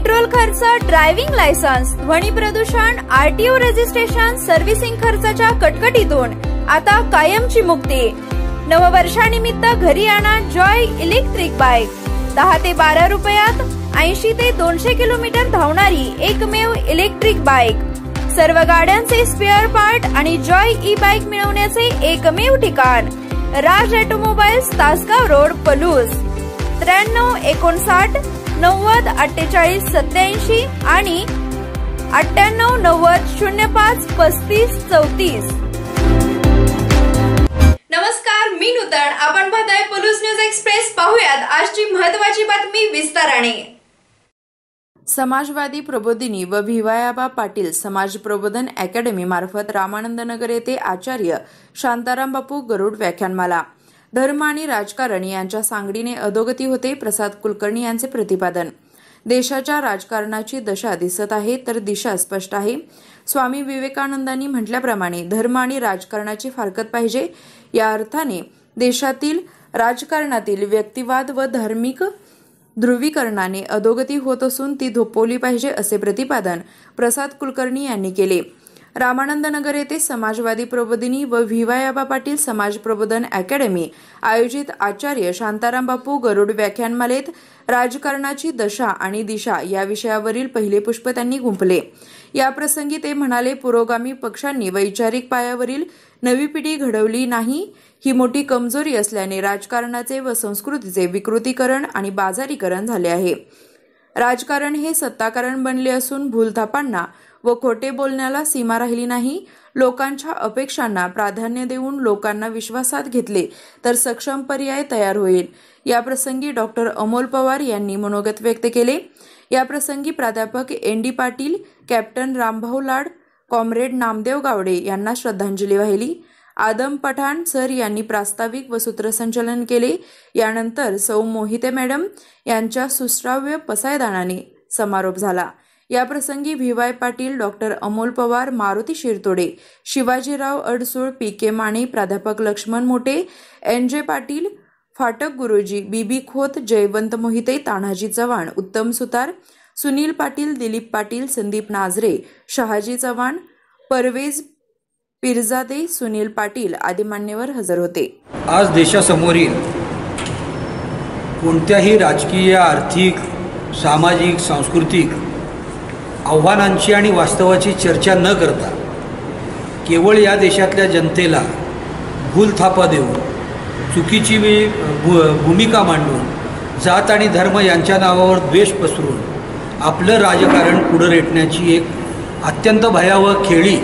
Petrol खर्च driving licence ध्वनी प्रदूषण आरटीओ रजिस्ट्रेशन सर्व्हिसिंग खर्चाच्या कटकटीतून आता कायमची मुक्ती. नववर्षानिमित्त घरी आणा जॉय इलेक्ट्रिक बाईक दहा ते बारा रुपयात ऐंशी ते दोनशे किलोमीटर धावणारी एकमेव इलेक्ट्रिक बाईक सर्व गाड्यांचे स्पेअर पार्ट आणि जॉय ई बाईक मिळवण्याचे एकमेव ठिकाण. Raj automobiles Tasgaon road Palus. त्र्याण्णव एकोणसाठ नव्वद अठ्ठेचाळीस सत्याऐंशी आणि अठ्ठ्याण्णव नव्वद शून्य पाच पस्तीस चौतीस. नमस्कार मी नूतन. आपण पाहताय पोलूस न्यूज एक्सप्रेस. पाहुयात आजची महत्वाची बातमी विस्ताराने. समाजवादी प्रबोधिनी व भिवायाबा पाटील समाज प्रबोधन अकॅडमी मार्फत रामानंद नगर येथे आचार्य शांताराम बापू गरुड व्याख्यानमाला. धर्म आणि राजकारण यांच्या सांगडीने अधोगती होते प्रसाद कुलकर्णी यांचे प्रतिपादन. देशाच्या राजकारणाची दशा दिसत आहे तर दिशा स्पष्ट आहे. स्वामी विवेकानंदांनी म्हटल्याप्रमाणे धर्म आणि राजकारणाची फारकत पाहिजे. या अर्थाने देशातील राजकारणातील व्यक्तिवाद व धार्मिक ध्रुवीकरणाने अधोगती होत असून ती धोपवली पाहिजे असे प्रतिपादन प्रसाद कुलकर्णी यांनी केले. रामानंदनगर येथे समाजवादी प्रबोधिनी व व्हीवायाबा पाटील समाज प्रबोधन अकॅडमी आयोजित आचार्य शांताराम बापू गरुड व्याख्यानमालेत राजकारणाची दशा आणि दिशा या विषयावरील पहिले पुष्प त्यांनी गुंफले. याप्रसंगी ते म्हणाले पुरोगामी पक्षांनी वैचारिक पायावरील नवी पिढी घडवली नाही. ही मोठी कमजोरी असल्याने राजकारणाचे व संस्कृतीचे विकृतीकरण आणि बाजारीकरण झाले आहे. राजकारण हे सत्ताकारण बनले असून भूलथापांना व खोटे बोलण्याला सीमा राहिली नाही. लोकांच्या अपेक्षांना प्राधान्य देऊन लोकांना विश्वासात घेतले तर सक्षम पर्याय तयार होईल. याप्रसंगी डॉक्टर अमोल पवार यांनी मनोगत व्यक्त केले. याप्रसंगी प्राध्यापक N D Patil captain Rambhau Lad comrade Namdev Gawade यांना श्रद्धांजली वाहिली. आदम पठाण सर यांनी प्रास्ताविक व सूत्रसंचलन केले. यानंतर सौ मोहिते मॅडम यांच्या सुश्राव्य पसायदानाने समारोप झाला. याप्रसंगी V Y Patil doctor Amol Pawar Maruti Shirtode Shivajirao Adsul P K Mane प्राध्यापक लक्ष्मण मोठे एन जे पाटील फाटक गुरुजी बीबी खोत जयवंत मोहिते तानाजी चव्हाण उत्तम सुतार सुनील पाटील दिलीप पाटील संदीप नाझरे शहाजी चव्हाण परवेज पिरजादे सुनील पाटील आदी मान्यवर हजर होते. आज देशासमोरील कोणत्याही राजकीय आर्थिक सामाजिक सांस्कृतिक आव्हानांची आणि वास्तवाची चर्चा न करता केवळ या देशातल्या जनतेला भूलथापा देऊन चुकीची भू भूमिका मांडून जात आणि धर्म यांच्या नावावर द्वेष पसरून आपलं राजकारण पुढं रेटण्याची एक अत्यंत भयावह खेळी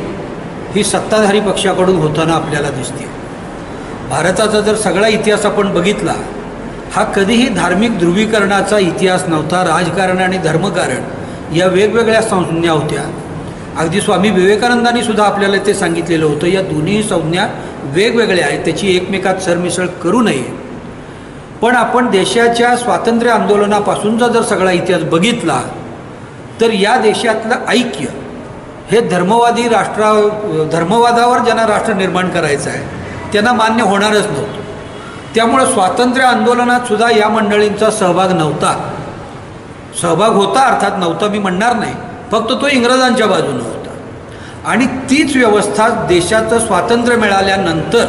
ही सत्ताधारी पक्षाकडून होताना आपल्याला दिसते. भारताचा जर सगळा इतिहास आपण बघितला हा कधीही धार्मिक ध्रुवीकरणाचा इतिहास नव्हता राजकारण आणि धर्मकारण या वेगवेगळ्या संज्ञा होत्या. अगदी स्वामी विवेकानंदांनी सुद्धा आपल्याला ते सांगितलेलं होतं या दोन्ही संज्ञा वेगवेगळ्या आहेत त्याची एकमेकात सरमिसळ करू नये. पण आपण देशाच्या स्वातंत्र्य आंदोलनापासूनचा जर सगळा इतिहास बघितला तर या देशातलं ऐक्य हे धर्मवादी राष्ट्रा धर्मवादावर ज्यांना राष्ट्र निर्माण करायचं आहे त्यांना मान्य होणारच नव्हतं. त्यामुळं स्वातंत्र्य आंदोलनात सुद्धा या मंडळींचा सहभाग नव्हता. सहभाग होता अर्थात नव्हता मी म्हणणार नाही. फक्त तो इंग्रजांच्या बाजूनं होता. आणि तीच व्यवस्था देशाचं स्वातंत्र्य मिळाल्यानंतर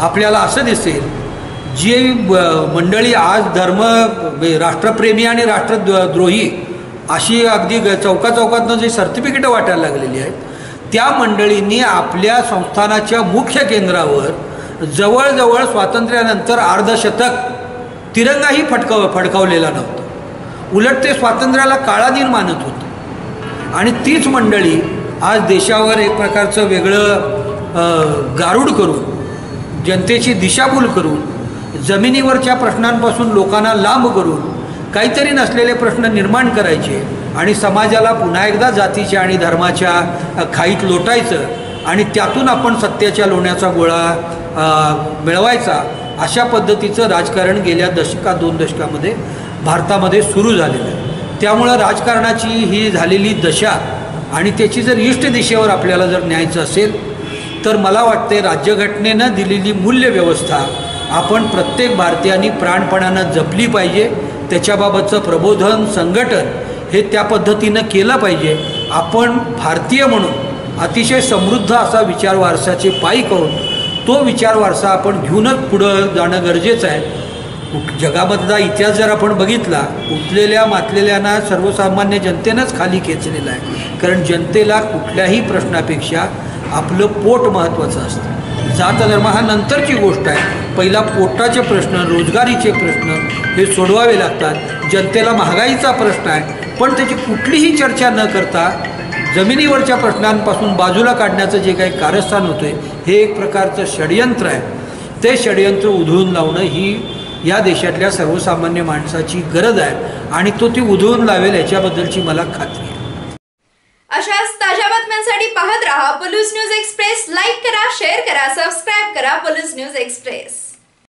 आपल्याला असं दिसेल जी मंडळी आज धर्म राष्ट्रप्रेमी आणि राष्ट्रद्रोही अशी अगदी चौका चौकातनं जी सर्टिफिकेटं वाटायला लागलेली आहेत त्या मंडळींनी आपल्या संस्थानाच्या मुख्य केंद्रावर जवळजवळ स्वातंत्र्यानंतर अर्धशतक तिरंगाही फटकाव फडकावलेला नव्हता. उलट ते स्वातंत्र्याला काळाधीन मानत होतं. आणि तीच मंडळी आज देशावर एक प्रकारचं वेगळं गारूड करून जनतेची दिशाभूल करून जमिनीवरच्या प्रश्नांपासून लोकांना लांब करून काहीतरी नसलेले प्रश्न निर्माण करायचे आणि समाजाला पुन्हा एकदा जातीच्या आणि धर्माच्या खाईत लोटायचं आणि त्यातून आपण सत्याच्या लोण्याचा गोळा मिळवायचा अशा पद्धतीचं राजकारण गेल्या दशका दोन दशकामध्ये भारतामध्ये सुरू झालेलं आहे. त्यामुळं राजकारणाची ही झालेली दशा आणि त्याची जर इष्ट दिशेवर आपल्याला जर न्यायचं असेल तर मला वाटते राज्यघटनेनं दिलेली मूल्यव्यवस्था आपण प्रत्येक भारतीयांनी प्राणपणानं जपली पाहिजे. त्याच्याबाबतचं प्रबोधन संघटन हे त्या पद्धतीनं केलं पाहिजे. आपण भारतीय म्हणून अतिशय समृद्ध असा विचार वारसाचे पायी करून तो विचार वारसा आपण घेऊनच पुढं जाणं गरजेचं आहे. कुठ जगामधला इतिहास जर आपण बघितला उठलेल्या मातलेल्यांना सर्वसामान्य जनतेनंच खाली खेचलेला आहे. कारण जनतेला कुठल्याही प्रश्नापेक्षा आपलं पोट महत्त्वाचं असतं. जात धर्म हा नंतरची गोष्ट आहे. पहिला पोटाचे प्रश्न रोजगारीचे प्रश्न हे सोडवावे लागतात. जनतेला महागाईचा प्रश्न आहे. पण त्याची कुठलीही चर्चा न करता जमिनीवरच्या प्रश्नांपासून बाजूला काढण्याचं जे काही कारस्थान होतं हे एक प्रकारचं षडयंत्र आहे. ते षडयंत्र उधळून लावणं ही या देशातल्या सर्वसामान्य माणसाची गरज आहे आणि तो ती उधळून लावेल याच्याबद्दलची मला खात्री आहे. अशाच ताज्या बातम्यांसाठी पाहत रहा पोलूस न्यूज एक्सप्रेस. लाईक करा शेअर करा सबस्क्राईब करा पोलूस न्यूज एक्सप्रेस.